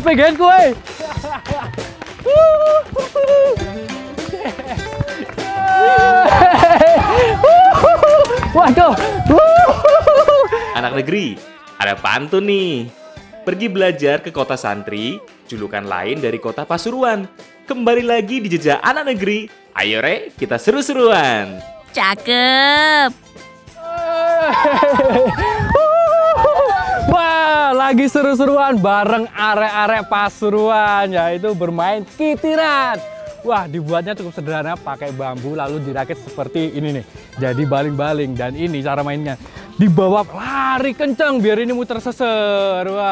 capek gen kowe. Waduh. Anak negeri, ada pantun nih. Pergi belajar ke kota santri, julukan lain dari kota Pasuruan. Kembali lagi di jejak anak negeri. Ayo re, kita seru-seruan. Cakep. Lagi seru-seruan bareng arek-arek Pasuruan yaitu bermain kitiran. Wah, dibuatnya cukup sederhana pakai bambu lalu dirakit seperti ini nih. Jadi baling-baling dan ini cara mainnya. Dibawa lari kencang biar ini muter seser. Wah.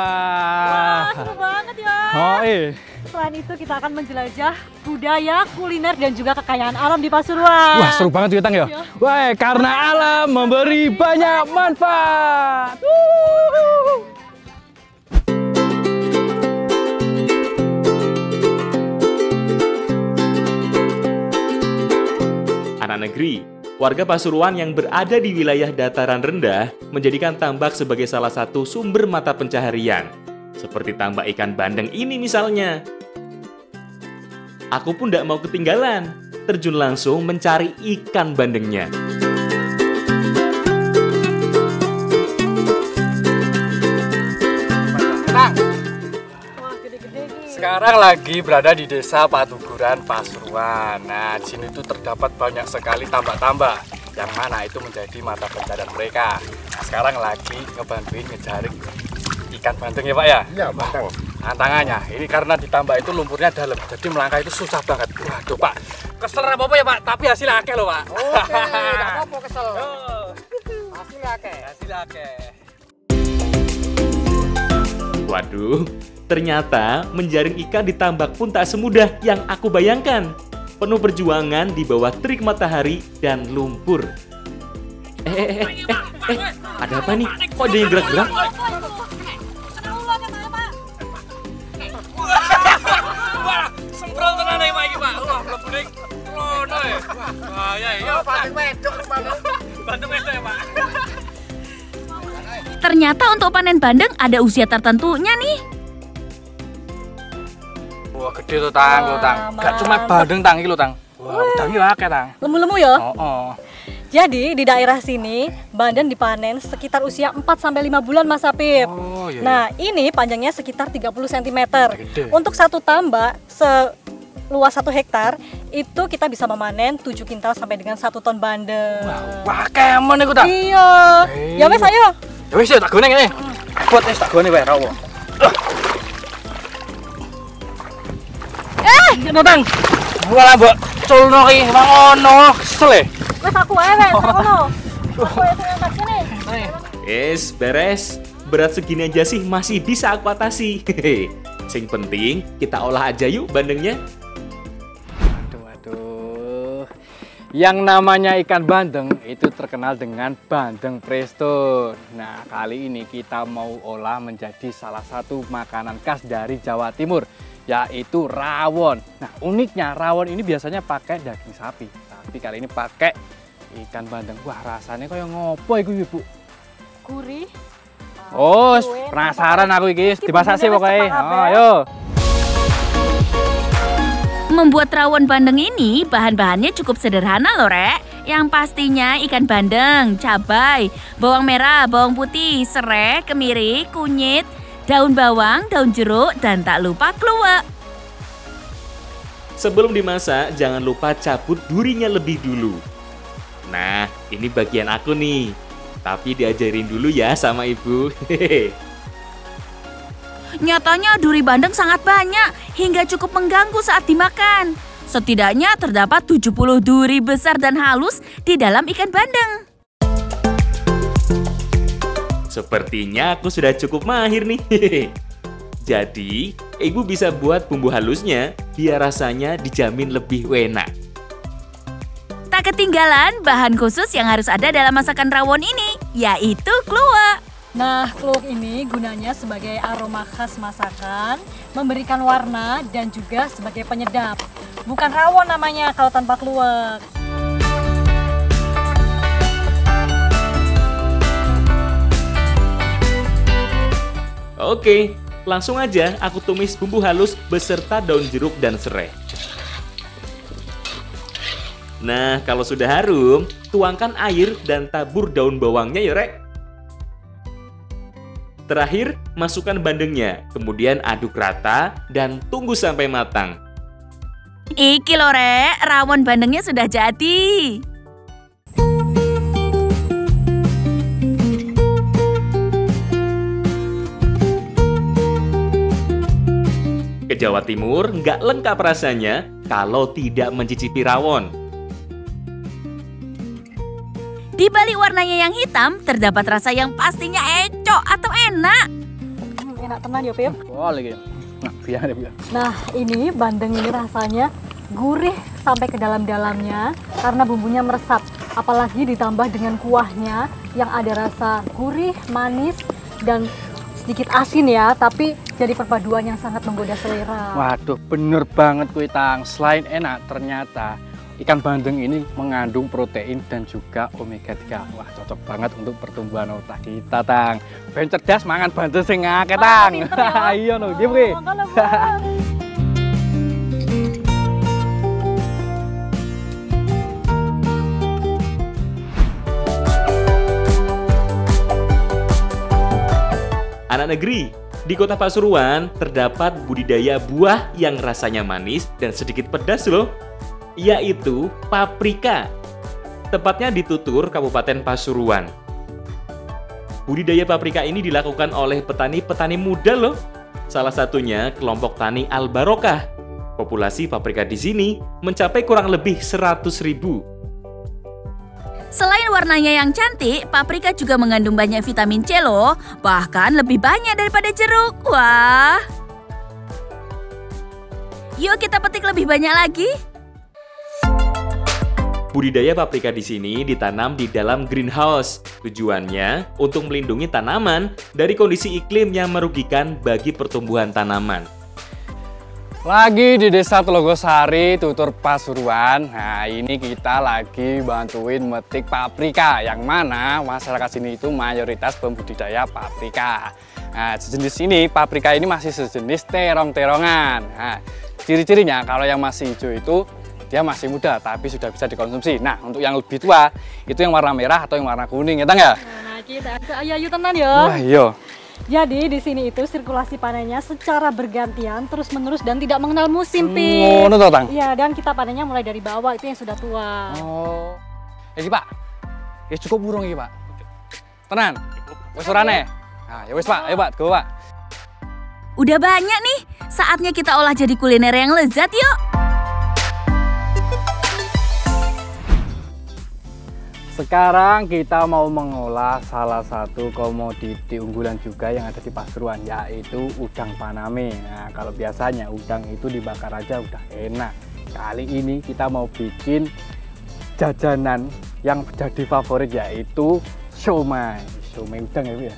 Wah, seru banget ya. Oh, eh. Selain itu kita akan menjelajah budaya, kuliner dan juga kekayaan alam di Pasuruan. Wah, seru banget juga Tang ya. Iya. Wah, karena alam memberi banyak manfaat. Wuh. Negeri, warga Pasuruan yang berada di wilayah dataran rendah menjadikan tambak sebagai salah satu sumber mata pencaharian. Seperti tambak ikan bandeng ini misalnya. Aku pun tidak mau ketinggalan, terjun langsung mencari ikan bandengnya. Sekarang lagi berada di desa Patuguran Pasuruan. Nah, di sini tuh terdapat banyak sekali tambak-tambak yang mana itu menjadi mata pencarian mereka. Nah, sekarang lagi ngebantuin ngejaring ikan bandeng ya Pak ya? Iya, bandeng. Tantangannya, ini karena ditambah itu lumpurnya dalam, jadi melangkah itu susah banget. Waduh Pak, kesel apa apa ya Pak, tapi hasilnya akeh loh Pak. Oke, apa-apa kesel. Hasilnya akeh. hasilnya akeh. Waduh, ternyata menjaring ikan di tambak pun tak semudah yang aku bayangkan. Penuh perjuangan di bawah terik matahari dan lumpur. Eh, eh, eh, eh, eh, ada apa nih? Kok ada yang gerak-gerak? Pak Pak. Ya. Bahaya ya. Yo, bandeng wedok bandeng. Bantu itu ya Pak. Ternyata untuk panen bandeng ada usia tertentunya nih. Wah, gede tuh Tang, tuh Tang. Gak cuma bandeng Tang iki lho Tang. Wah, udang iki akeh Tang. Lemu-lemu ya. Oh, oh. Jadi di daerah sini bandeng dipanen sekitar usia 4 sampai 5 bulan Mas Apip. Oh, iya. Nah, ini panjangnya sekitar 30 cm. Gede. Untuk satu tambak seluas 1 hektar itu kita bisa memanen 7 kintal sampai dengan 1 ton bandeng. Wah, kemon iku Tang. Iya. Eh. Ya wes ayo. Ya wis tak gone ngene. Buat wis tak gone wae rawo. Eh, ngono Tang. Wala mbok culno ki mangono, kesel e. Wes aku wae ngono. Wae kene. Es, beres. Berat segini aja sih masih bisa aku atasi. Hehe. Sing penting kita olah aja yuk bandengnya. Yang namanya ikan bandeng itu terkenal dengan bandeng presto. Nah, kali ini kita mau olah menjadi salah satu makanan khas dari Jawa Timur, yaitu rawon. Nah, uniknya rawon ini biasanya pakai daging sapi, tapi kali ini pakai ikan bandeng. Wah, rasanya kayak ngopo iku, Ibu? Gurih. Oh, penasaran aku iki, dimasak sih pokoknya. Oh, kabeh. Membuat rawon bandeng ini bahan-bahannya cukup sederhana loh, Rek. Yang pastinya ikan bandeng, cabai, bawang merah, bawang putih, serai, kemiri, kunyit, daun bawang, daun jeruk, dan tak lupa kluwek. Sebelum dimasak, jangan lupa cabut durinya lebih dulu. Nah, ini bagian aku nih. Tapi diajarin dulu ya sama ibu. Hehehe. Nyatanya duri bandeng sangat banyak hingga cukup mengganggu saat dimakan. Setidaknya terdapat 70 duri besar dan halus di dalam ikan bandeng. Sepertinya aku sudah cukup mahir nih. Jadi, ibu bisa buat bumbu halusnya biar rasanya dijamin lebih enak. Tak ketinggalan bahan khusus yang harus ada dalam masakan rawon ini, yaitu kluwek. Nah, kluwek ini gunanya sebagai aroma khas masakan, memberikan warna dan juga sebagai penyedap. Bukan rawon namanya kalau tanpa kluwek. Oke, Langsung aja aku tumis bumbu halus beserta daun jeruk dan serai. Nah, kalau sudah harum, tuangkan air dan tabur daun bawangnya ya, Rek. Terakhir, masukkan bandengnya, kemudian aduk rata dan tunggu sampai matang. Iki rek, rawon bandengnya sudah jadi. Ke Jawa Timur nggak lengkap rasanya kalau tidak mencicipi rawon. Di balik warnanya yang hitam, terdapat rasa yang pastinya ecok atau enak. Hmm, enak tenan ya Pip. Boleh gitu. Nah, biar. Nah ini bandeng ini rasanya gurih sampai ke dalam-dalamnya karena bumbunya meresap. Apalagi ditambah dengan kuahnya yang ada rasa gurih, manis, dan sedikit asin ya. Tapi jadi perpaduan yang sangat menggoda selera. Waduh, bener banget kuy Tang. Selain enak, ternyata ikan bandeng ini mengandung protein dan juga omega 3. Wah, cocok banget untuk pertumbuhan otak kita, Tang. Ben cerdas mangan bandeng sing akeh, Wah, Tang. ya. Iya no. Oh, lah, Bang. Anak negeri, di kota Pasuruan terdapat budidaya buah yang rasanya manis dan sedikit pedas loh, yaitu paprika. Tepatnya di Tutur, Kabupaten Pasuruan. Budidaya paprika ini dilakukan oleh petani-petani muda loh. Salah satunya kelompok tani Al Barokah. Populasi paprika di sini mencapai kurang lebih 100 ribu. Selain warnanya yang cantik, paprika juga mengandung banyak vitamin C loh. Bahkan lebih banyak daripada jeruk. Wah. Yuk kita petik lebih banyak lagi. Budidaya paprika di sini ditanam di dalam greenhouse. Tujuannya untuk melindungi tanaman dari kondisi iklim yang merugikan bagi pertumbuhan tanaman. Lagi di Desa Telogosari, Tutur Pasuruan. Nah, ini kita lagi bantuin metik paprika yang mana masyarakat sini itu mayoritas pembudidaya paprika. Nah, sejenis ini paprika ini masih sejenis terong-terongan. Nah, ciri-cirinya kalau yang masih hijau itu dia masih muda tapi sudah bisa dikonsumsi. Nah, untuk yang lebih tua itu yang warna merah atau yang warna kuning, ya Tang ya? Nah, kita ayo ayo tenan ya. Wah, iya. Jadi di sini itu sirkulasi panennya secara bergantian terus menerus dan tidak mengenal musim, Pi. Ngono toh, Tang? Iya, dan kita panennya mulai dari bawah itu yang sudah tua. Oh. Iki, Pak. Ya cukup burung iki, Pak. Tenan. Wis orane? Nah, ya wis, Pak. Ayo, Pak. Go, Pak. Udah banyak nih. Saatnya kita olah jadi kuliner yang lezat yuk. Sekarang kita mau mengolah salah satu komoditi unggulan juga yang ada di Pasuruan yaitu udang paname. Nah, kalau biasanya udang itu dibakar aja udah enak. Kali ini kita mau bikin jajanan yang jadi favorit yaitu siomay. Siomay udang ya, ya.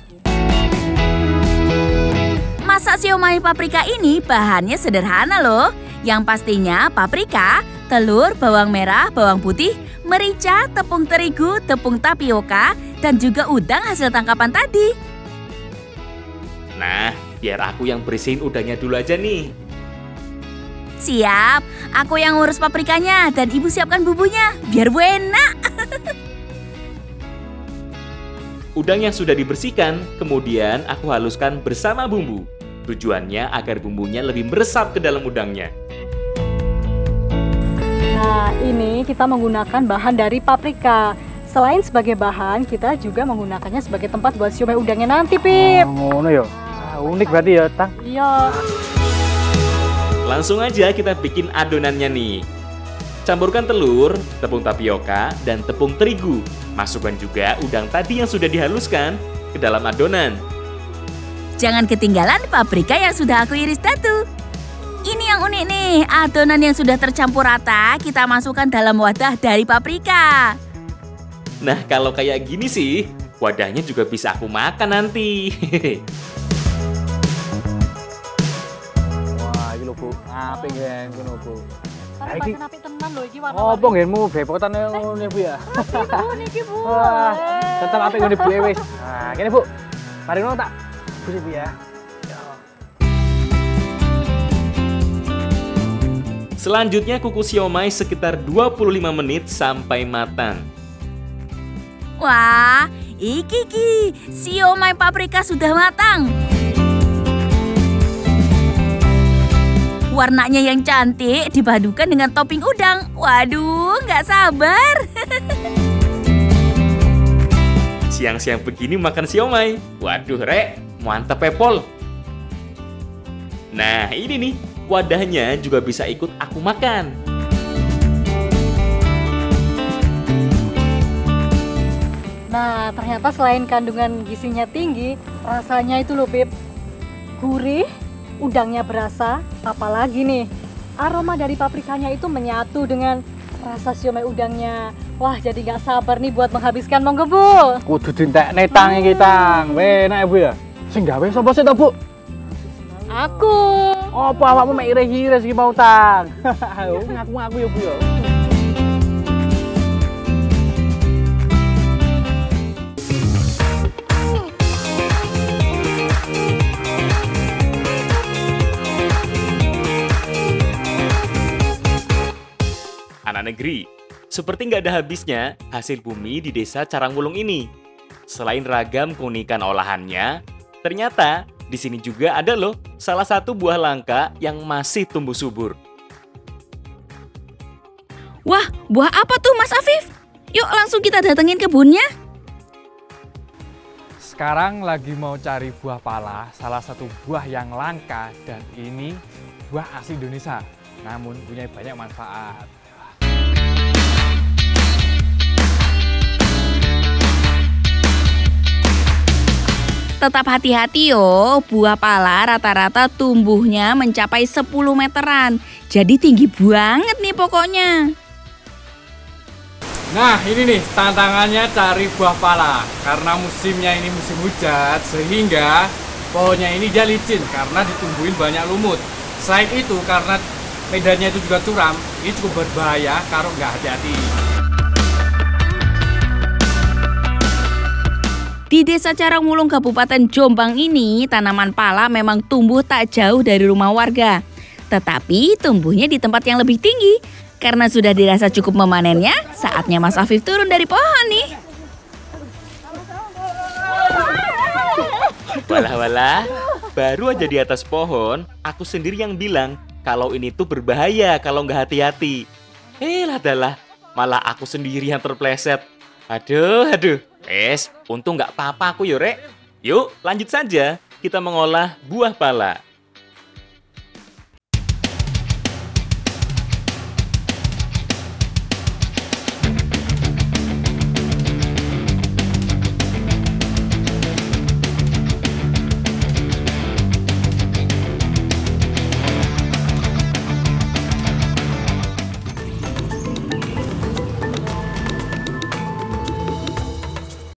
Masak siomay paprika ini bahannya sederhana loh. Yang pastinya paprika, telur, bawang merah, bawang putih, merica, tepung terigu, tepung tapioka, dan juga udang hasil tangkapan tadi. Nah, biar aku yang bersihin udangnya dulu aja nih. Siap, aku yang ngurus paprikanya dan ibu siapkan bumbunya biar bu enak. Udang yang sudah dibersihkan, kemudian aku haluskan bersama bumbu. Tujuannya agar bumbunya lebih meresap ke dalam udangnya. Nah, ini kita menggunakan bahan dari paprika. Selain sebagai bahan, kita juga menggunakannya sebagai tempat buat siomay udangnya nanti, Pip. Oh, ngono ya. Ah, unik berarti ya, Tang. Iya. Langsung aja kita bikin adonannya nih. Campurkan telur, tepung tapioka, dan tepung terigu. Masukkan juga udang tadi yang sudah dihaluskan ke dalam adonan. Jangan ketinggalan paprika yang sudah aku iris datu. Ini yang unik nih, adonan yang sudah tercampur rata kita masukkan dalam wadah dari paprika. Nah, kalau kayak gini sih, wadahnya juga bisa aku makan nanti. Wah, iki lho, Bu. Apik ya ngono, Bu. Kan iki- pakai napi tenan loh, iki warna Apa ngenmu bepotan ngono ya, Bu ya? Bu, niki Bu. Wah, Eh. tetap apik ngene Bu wis. Nah, kene Bu. Mari ngono tak. Bu Bu ya. Selanjutnya kukus siomay sekitar 25 menit sampai matang. Wah, iki ki, siomay paprika sudah matang. Warnanya yang cantik dipadukan dengan topping udang. Waduh, nggak sabar. Siang-siang begini makan siomay. Waduh, Rek, mantap pepol. Nah, ini nih, wadahnya juga bisa ikut aku makan. Nah, ternyata selain kandungan gizinya tinggi, rasanya itu loh, Beb. Gurih, udangnya berasa, apalagi nih, aroma dari paprikanya itu menyatu dengan rasa siomay udangnya. Wah, jadi nggak sabar nih buat menghabiskan monggo, Bu. Kudu dintekne tangi kita. Weh, enak ya, Bu ya. Sing gawe sapa sih to, Bu? Aku. Apa awakmu mek ire-ire iki mau tang? Ngaku-ngaku ya, Bu ya. Anak negeri, seperti nggak ada habisnya hasil bumi di desa Carangwulung ini. Selain ragam keunikan olahannya, ternyata di sini juga ada loh salah satu buah langka yang masih tumbuh subur. Wah, buah apa tuh Mas Afif? Yuk langsung kita datengin kebunnya. Sekarang lagi mau cari buah pala, salah satu buah yang langka dan ini buah asli Indonesia. Namun punya banyak manfaat. Tetap hati-hati yo, buah pala rata-rata tumbuhnya mencapai 10 meteran. Jadi tinggi banget nih pokoknya. Nah ini nih tantangannya cari buah pala Karena musimnya ini musim hujan Sehingga pohonnya ini dia licin Karena ditumbuhin banyak lumut Selain itu karena medannya itu juga curam Ini cukup berbahaya kalau nggak hati-hati Di Desa Carangwulung Kabupaten Jombang ini, tanaman pala memang tumbuh tak jauh dari rumah warga. Tetapi tumbuhnya di tempat yang lebih tinggi. Karena sudah dirasa cukup memanennya, saatnya Mas Afif turun dari pohon nih. Walah-walah, baru aja di atas pohon, aku sendiri yang bilang kalau ini tuh berbahaya kalau nggak hati-hati. Eh lah malah aku sendiri yang terpleset. Aduh, aduh. Es, untung nggak apa-apa aku yo, Rek. Yuk, lanjut saja. Kita mengolah buah pala.